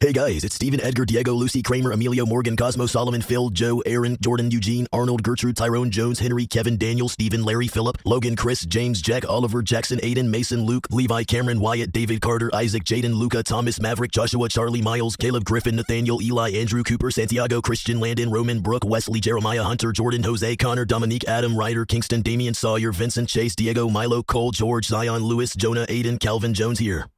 Hey guys, it's Stephen, Edgar, Diego, Lucy, Kramer, Emilio, Morgan, Cosmo, Solomon, Phil, Joe, Aaron, Jordan, Eugene, Arnold, Gertrude, Tyrone, Jones, Henry, Kevin, Daniel, Stephen, Larry, Philip, Logan, Chris, James, Jack, Oliver, Jackson, Aiden, Mason, Luke, Levi, Cameron, Wyatt, David, Carter, Isaac, Jaden, Luca, Thomas, Maverick, Joshua, Charlie, Miles, Caleb, Griffin, Nathaniel, Eli, Andrew, Cooper, Santiago, Christian, Landon, Roman, Brooke, Wesley, Jeremiah, Hunter, Jordan, Jose, Connor, Dominique, Adam, Ryder, Kingston, Damian, Sawyer, Vincent, Chase, Diego, Milo, Cole, George, Zion, Lewis, Jonah, Aiden, Calvin, Jones here.